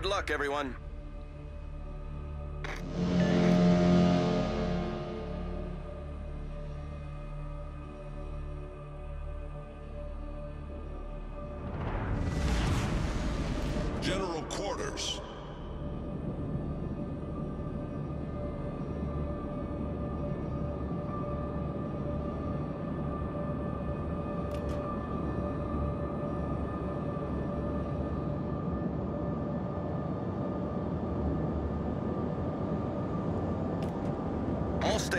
Good luck, everyone.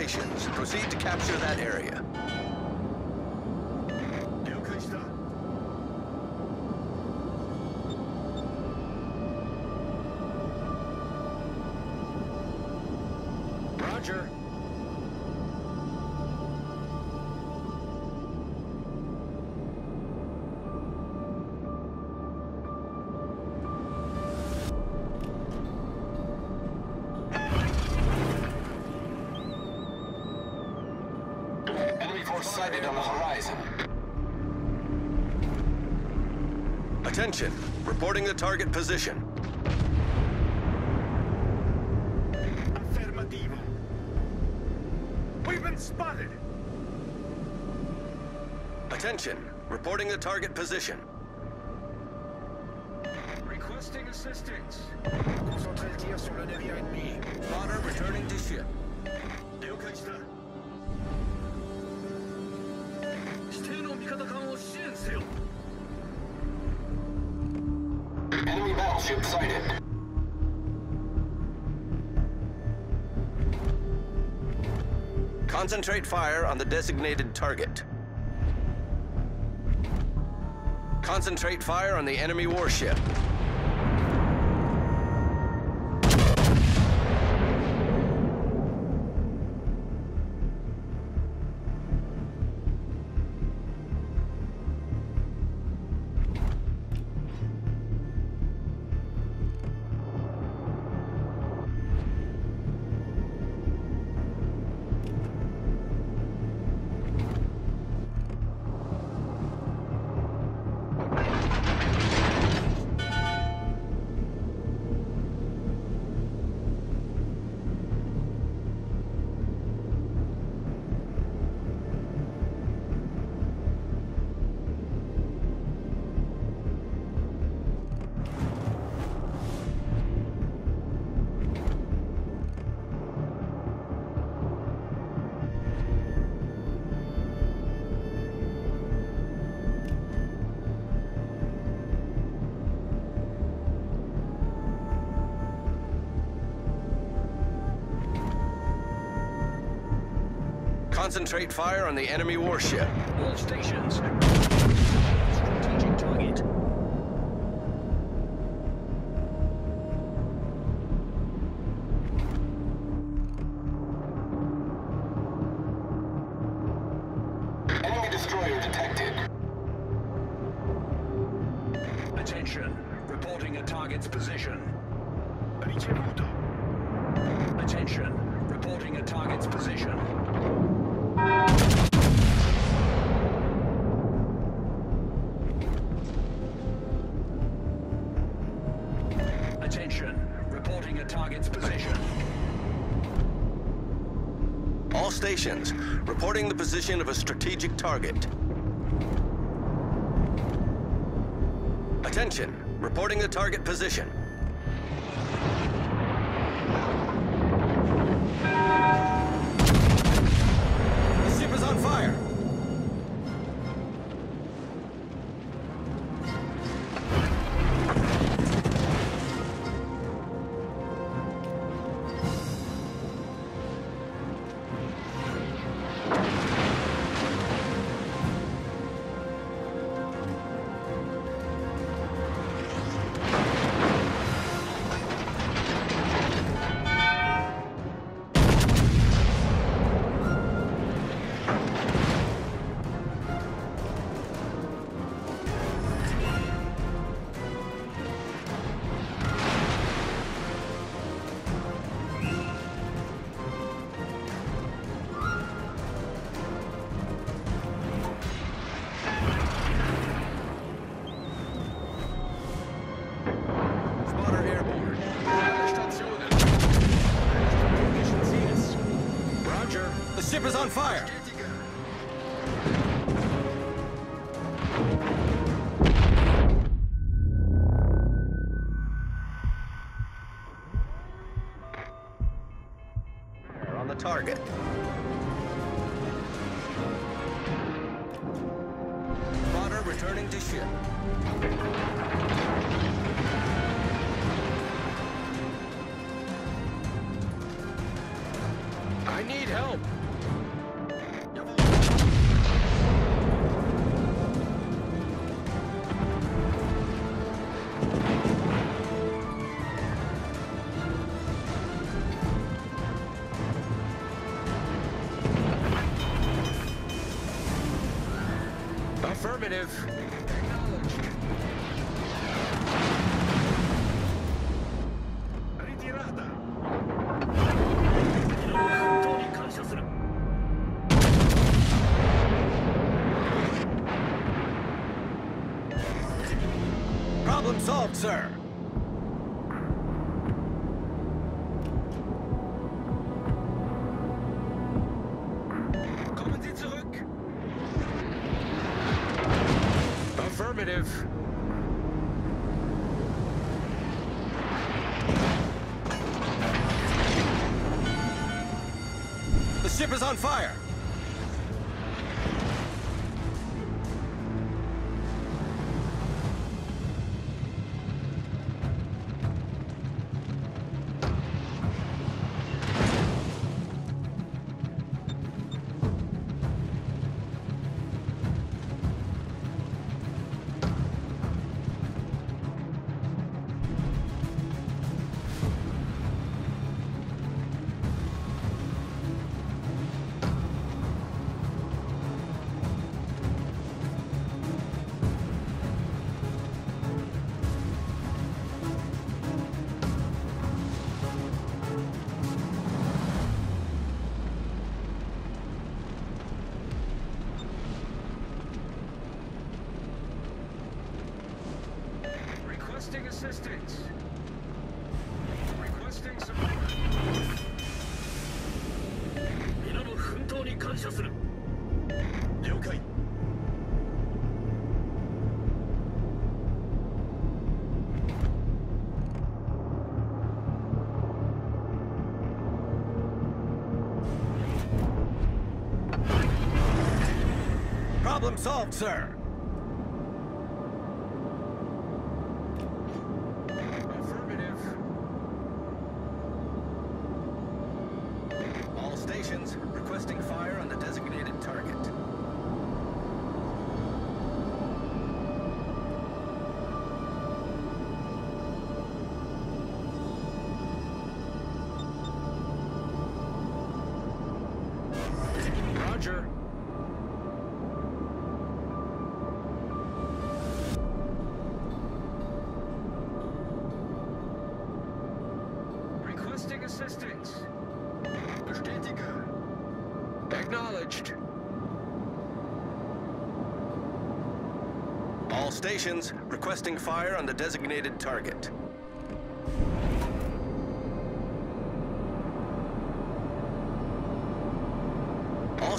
Stations, proceed to capture that area. Sighted on the horizon. Attention, reporting the target position. Affermativo. We've been spotted. Attention, reporting the target position. Requesting assistance. Concentrez le tir sur le navire ennemi. Spotter returning to ship. 了解 Enemy battleship sighted. Concentrate fire on the designated target. Concentrate fire on the enemy warship. Concentrate fire on the enemy warship. All stations. Strategic target. Enemy destroyer detected. Attention. Reporting a target's position. Attention. Reporting a target's position. Attention. Reporting a target's position. All stations, reporting the position of a strategic target. Attention, reporting the target position. Target. negative. Problem solved, sir. Assistance. Requesting support. 皆の奮闘に感謝する。了解。Problem solved, sir. Roger. Requesting assistance. Bestätige. Acknowledged. All stations requesting fire on the designated target.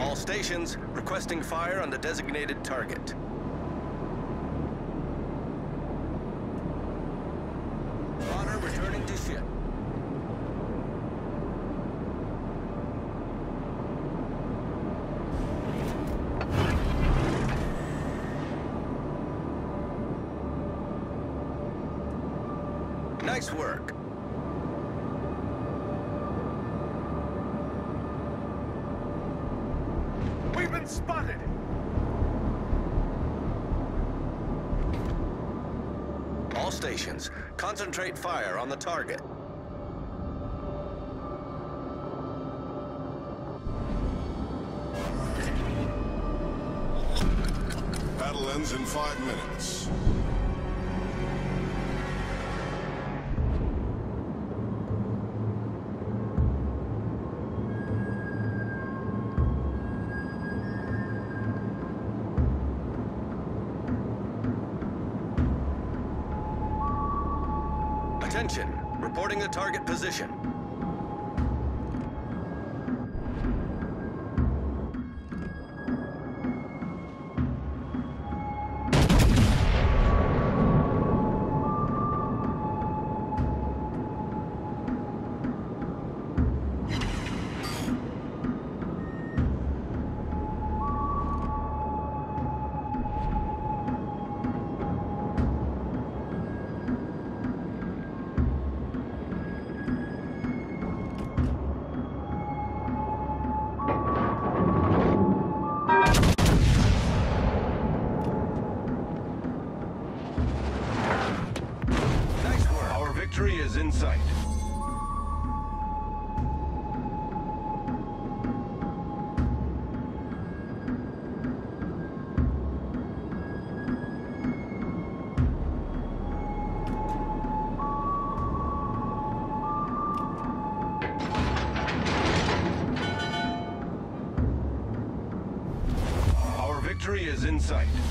All stations requesting fire on the designated target. All stations, concentrate fire on the target. Battle ends in five minutes. Attention. Reporting the target position. Sight.